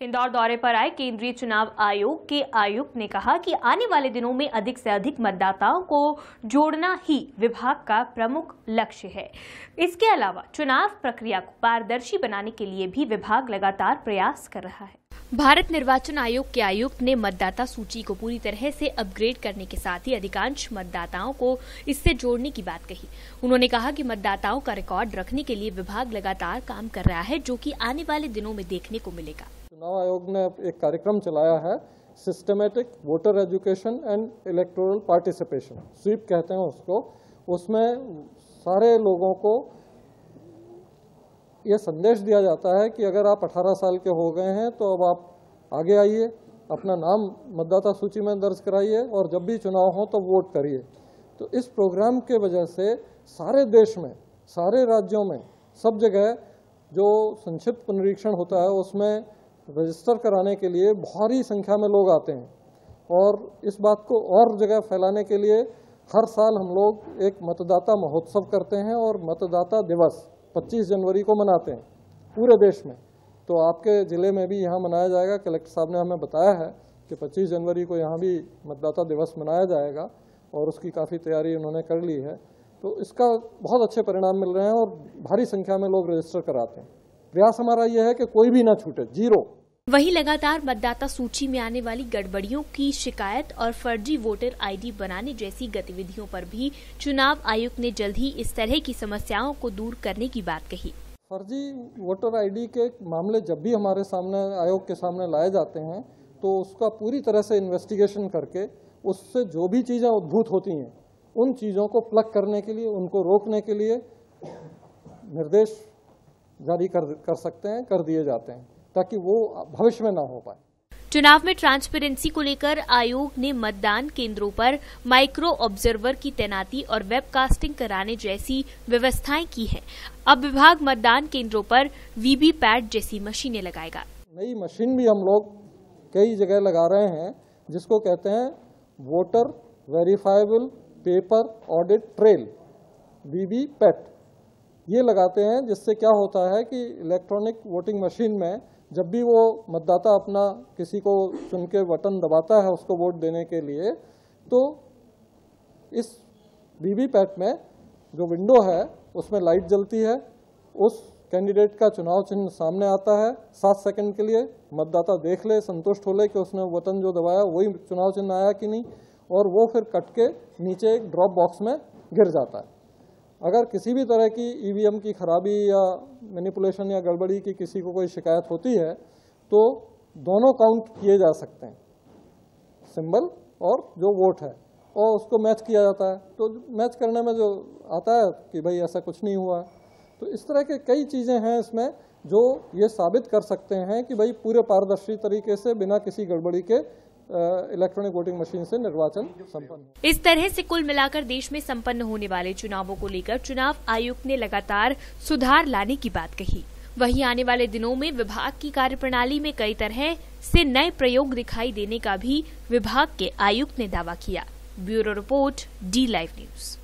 इंदौर दौरे पर आए केंद्रीय चुनाव आयोग के आयुक्त ने कहा कि आने वाले दिनों में अधिक से अधिक मतदाताओं को जोड़ना ही विभाग का प्रमुख लक्ष्य है। इसके अलावा चुनाव प्रक्रिया को पारदर्शी बनाने के लिए भी विभाग लगातार प्रयास कर रहा है। भारत निर्वाचन आयोग के आयुक्त ने मतदाता सूची को पूरी तरह से अपग्रेड करने के साथ ही अधिकांश मतदाताओं को इससे जोड़ने की बात कही। उन्होंने कहा कि मतदाताओं का रिकॉर्ड रखने के लिए विभाग लगातार काम कर रहा है, जो कि आने वाले दिनों में देखने को मिलेगा। चुनाव आयोग ने एक कार्यक्रम चलाया है systematic voter education and electoral participation SVEEP कहते हैं उसको। उसमें सारे लोगों को ये संदेश दिया जाता है कि अगर आप 18 साल के हो गए हैं तो अब आप आगे आइए, अपना नाम मतदाता सूची में दर्ज कराइए और जब भी चुनाव हो तो वोट करिए। तो इस प्रोग्राम के वजह से सारे देश में, सारे राज्यों में सब जगह जो संक्षिप्त पुनरीक्षण होता है, उसमें रजिस्टर कराने के लिए भारी संख्या में लोग आते हैं। और इस बात को और जगह फैलाने के लिए हर साल हम लोग एक मतदाता महोत्सव करते हैं और मतदाता दिवस 25 जनवरी को मनाते हैं पूरे देश में। तो आपके ज़िले में भी यहाँ मनाया जाएगा। कलेक्टर साहब ने हमें बताया है कि 25 जनवरी को यहाँ भी मतदाता दिवस मनाया जाएगा और उसकी काफ़ी तैयारी उन्होंने कर ली है। तो इसका बहुत अच्छे परिणाम मिल रहे हैं और भारी संख्या में लोग रजिस्टर कराते हैं। प्रयास हमारा यह है कि कोई भी ना छूटे। ज़ीरो वहीं लगातार मतदाता सूची में आने वाली गड़बड़ियों की शिकायत और फर्जी वोटर आईडी बनाने जैसी गतिविधियों पर भी चुनाव आयुक्त ने जल्द ही इस तरह की समस्याओं को दूर करने की बात कही। फर्जी वोटर आईडी के मामले जब भी हमारे सामने, आयोग के सामने लाए जाते हैं तो उसका पूरी तरह से इन्वेस्टिगेशन करके उससे जो भी चीज़ें उद्भूत होती हैं, उन चीज़ों को प्लग करने के लिए, उनको रोकने के लिए निर्देश जारी कर कर सकते हैं, कर दिए जाते हैं। ताकि वो भविष्य में ना हो पाए। चुनाव में ट्रांसपेरेंसी को लेकर आयोग ने मतदान केंद्रों पर माइक्रो ऑब्जर्वर की तैनाती और वेबकास्टिंग कराने जैसी व्यवस्थाएँ की है। अब विभाग मतदान केंद्रों पर वीवीपैट जैसी मशीनें लगाएगा। नई मशीन भी हम लोग कई जगह लगा रहे हैं जिसको कहते हैं voter verifiable paper audit trail VVPAT. ये लगाते हैं जिससे क्या होता है कि इलेक्ट्रॉनिक वोटिंग मशीन में जब भी वो मतदाता अपना किसी को चुन के बटन दबाता है उसको वोट देने के लिए तो इस वीवीपैट में जो विंडो है, उसमें लाइट जलती है, उस कैंडिडेट का चुनाव चिन्ह सामने आता है, सात सेकंड के लिए मतदाता देख ले, संतुष्ट हो ले कि उसने बटन जो दबाया, वही चुनाव चिन्ह आया कि नहीं, और वो फिर कट के नीचे एक ड्रॉप बॉक्स में गिर जाता है। अगर किसी भी तरह की ईवीएम की खराबी या मैनिपुलेशन या गड़बड़ी की किसी को कोई शिकायत होती है तो दोनों काउंट किए जा सकते हैं। सिंबल और जो वोट है, और उसको मैच किया जाता है। तो मैच करने में जो आता है कि भाई ऐसा कुछ नहीं हुआ तो इस तरह के कई चीज़ें हैं इसमें जो ये साबित कर सकते हैं कि भाई पूरे पारदर्शी तरीके से बिना किसी गड़बड़ी के इलेक्ट्रॉनिक वोटिंग मशीन से निर्वाचन संपन्न इस तरह से कुल मिलाकर देश में संपन्न होने वाले चुनावों को लेकर चुनाव आयुक्त ने लगातार सुधार लाने की बात कही। वहीं आने वाले दिनों में विभाग की कार्यप्रणाली में कई तरह से नए प्रयोग दिखाई देने का भी विभाग के आयुक्त ने दावा किया। Bureau report, D live news.